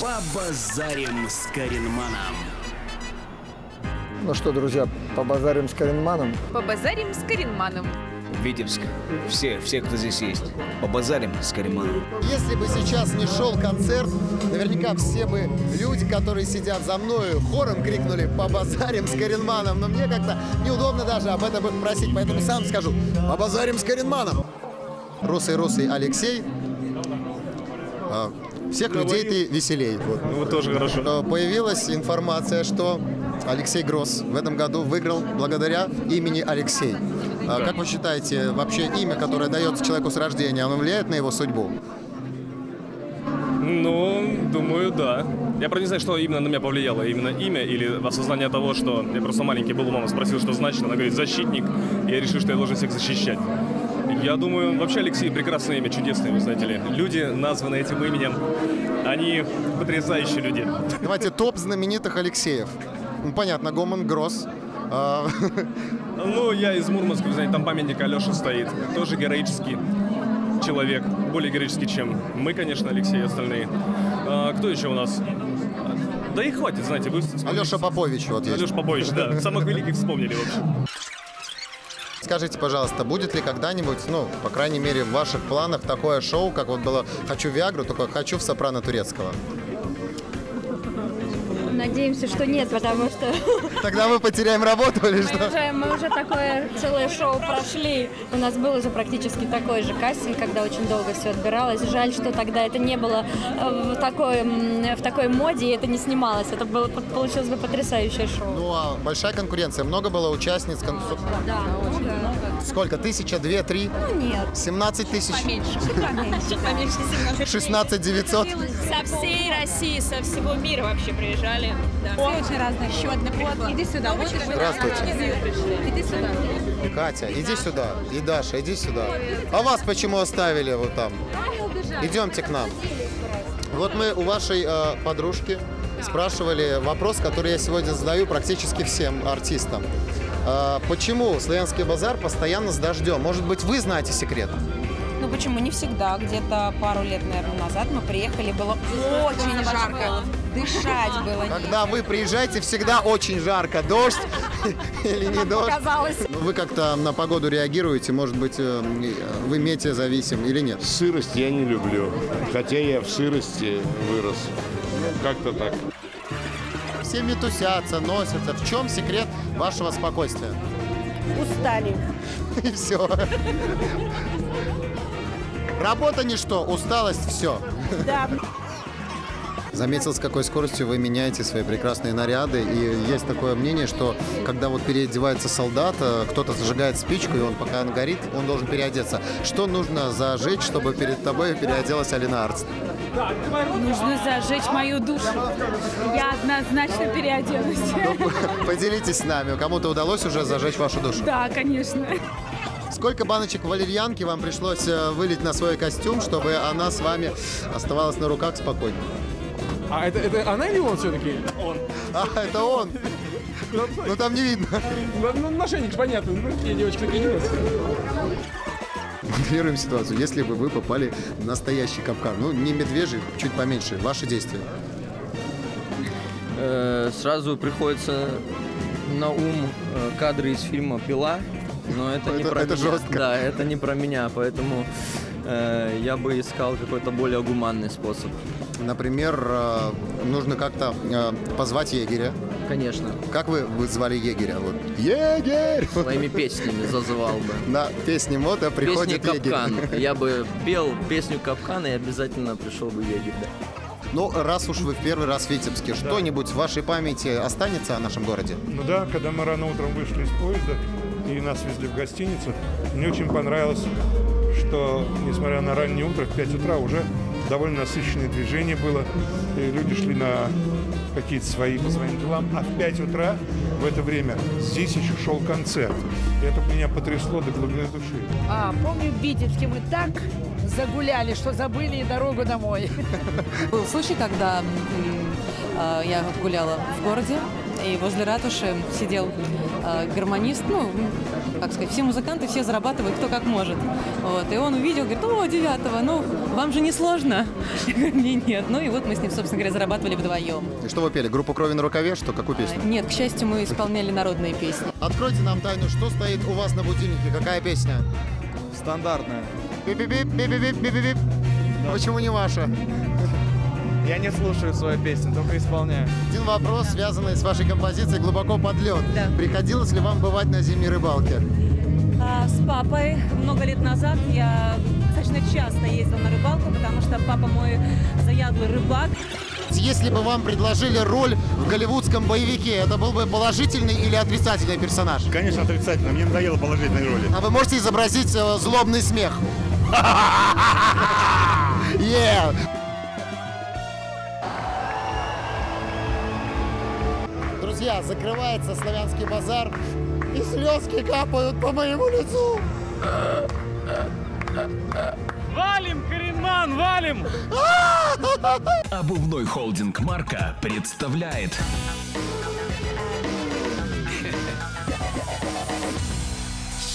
Побазарим с Каринманом. Ну что, друзья, побазарим с Каринманом. Побазарим с Каринманом. Витебск. Все, все, кто здесь есть. Побазарим с Кариманом. Если бы сейчас не шел концерт, наверняка все бы люди, которые сидят за мною, хором крикнули «Побазарим с Каринманом». Но мне как-то неудобно даже об этом их просить, поэтому сам скажу «Побазарим с Каринманом». Русый-русый Алексей. Всех людей ты веселей. Вот. Ну, тоже хорошо. Э, Появилась информация, что Алексей Гросс в этом году выиграл благодаря имени Алексей. А Как вы считаете, вообще имя, которое дается человеку с рождения, оно влияет на его судьбу? Ну, думаю, да. Я правда не знаю, что именно на меня повлияло. Именно имя или осознание того, что я просто маленький был, у мамы спросил, что значит. Она говорит, защитник. И я решил, что я должен всех защищать. Я думаю, вообще Алексей прекрасное имя, чудесное, вы знаете ли. Люди, названные этим именем, они потрясающие люди. Давайте топ знаменитых Алексеев. Ну, понятно, Гомон, Гросс. А, Ну, я из Мурманска, вы знаете, там памятник Алёше стоит. Тоже героический человек. Более героический, чем мы, конечно, Алексей и остальные. А, кто еще у нас? Да и хватит, знаете, вы. Алеша Попович вот есть. Алёша Побоич, да. Самых великих вспомнили вообще. Скажите, пожалуйста, будет ли когда-нибудь, ну, по крайней мере, в ваших планах такое шоу, как вот было «Хочу Виагру», только «Хочу в сопрано турецкого»? Надеемся, что нет, потому что Тогда мы потеряем работу или мы что? уже, мы уже такое целое шоу прошли. У нас был уже практически такой же кастинг, когда очень долго все отбиралось. Жаль, что тогда это не было э, в такой, в такой моде, и это не снималось. Это было, получилось бы потрясающее шоу. Ну, а большая конкуренция. Много было участниц. кон- Да, много. Сколько? Тысяча, две, три? Нет. 17 тысяч? Поменьше, поменьше. 16 900? Со всей России, со всего мира вообще приезжали. Да. Все очень разные. Еще одна вот, иди сюда. Вот Здравствуйте. Иди сюда. Катя, иди сюда. И Даша, иди сюда. А вас почему оставили вот там? Идемте к нам. Вот мы у вашей э, подружки спрашивали вопрос, который я сегодня задаю практически всем артистам. Э, почему Славянский базар постоянно с дождем? Может быть, вы знаете секрет? Ну почему? Не всегда. Где-то пару лет, наверное, назад мы приехали, было очень жарко. Дышать было. Когда вы приезжаете, всегда очень жарко. Дождь или не дождь? Ну, Вы как-то на погоду реагируете? Может быть, э, вы метеозависим или нет? Сырость я не люблю, хотя я в сырости вырос. Как-то так. Все метусятся, носятся. В чем секрет вашего спокойствия? Устали. И все. Работа ничто, усталость все. Да. Заметил, с какой скоростью вы меняете свои прекрасные наряды. И есть такое мнение, что когда вот переодевается солдат, э, кто-то зажигает спичку, и он пока он горит, он должен переодеться. Что нужно зажечь, чтобы перед тобой переоделась Алина Арц? Нужно зажечь мою душу. Я однозначно переоделась. Поделитесь с нами. Кому-то удалось уже зажечь вашу душу? Да, конечно. Сколько баночек валерьянки вам пришлось э, вылить на свой костюм, чтобы она с вами оставалась на руках спокойно? А это, это она или он все-таки? Он. А, это он. Ну там не видно. Ну, мошенник, понятно. Ну, такие девочки такие не Моделируем ситуацию. Если бы вы попали в настоящий капкан, ну не медвежий, чуть поменьше, ваши действия. Э, сразу приходится на ум э, кадры из фильма «Пила», но это, не Это- про это меня. жестко. Да, это не про меня, поэтому я бы искал какой-то более гуманный способ. Например, э, нужно как-то э, позвать егеря. Конечно. Как вы вызвали егеря? Вот. Егерь! Своими песнями зазывал бы. На песне мода приходит егерь. «Капкан». Я бы пел песню «Капкан» и обязательно пришел бы егерь. да. Ну, раз уж вы в первый раз в Витебске, что-нибудь в вашей памяти останется о нашем городе? Ну да, когда мы рано утром вышли из поезда и нас везли в гостиницу, мне очень понравилось, что, несмотря на раннее утро, в 5 утра уже довольно насыщенное движение было, и люди шли на какие-то свои по своим делам, а в 5 утра в это время здесь еще шел концерт. И это меня потрясло до глубины души. А, помню, в Витебске мы так загуляли, что забыли и дорогу домой. Был случай, когда э, я гуляла в городе, и возле ратуши сидел гармонист, ну, как сказать, все музыканты, все зарабатывают кто как может. Вот. И он увидел, говорит, о, девятого, ну, вам же не сложно? Я говорю, мне нет. Ну и вот мы с ним, собственно говоря, зарабатывали вдвоем. И что вы пели? Группу «Крови на рукаве»? Что, какую песню? Нет, к счастью, мы исполняли народные песни. Откройте нам тайну, что стоит у вас на будильнике, какая песня? Стандартная. Бип-бип, бип-бип, бип-бип. Почему не ваша? Я не слушаю свою песню, только исполняю. Один вопрос, связанный с вашей композицией «Глубоко под лед». Приходилось ли вам бывать на зимней рыбалке? А, с папой много лет назад я достаточно часто ездила на рыбалку, потому что папа мой заядлый рыбак. Если бы вам предложили роль в голливудском боевике, это был бы положительный или отрицательный персонаж? Конечно, отрицательно. Мне надоело положительной роли. А вы можете изобразить э, злобный смех? Yeah! Друзья, закрывается славянский базар, и слезки капают по моему лицу. Валим, Коренман, валим! Обувной холдинг «Марка» представляет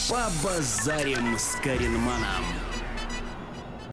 Побазарим с Каринманом.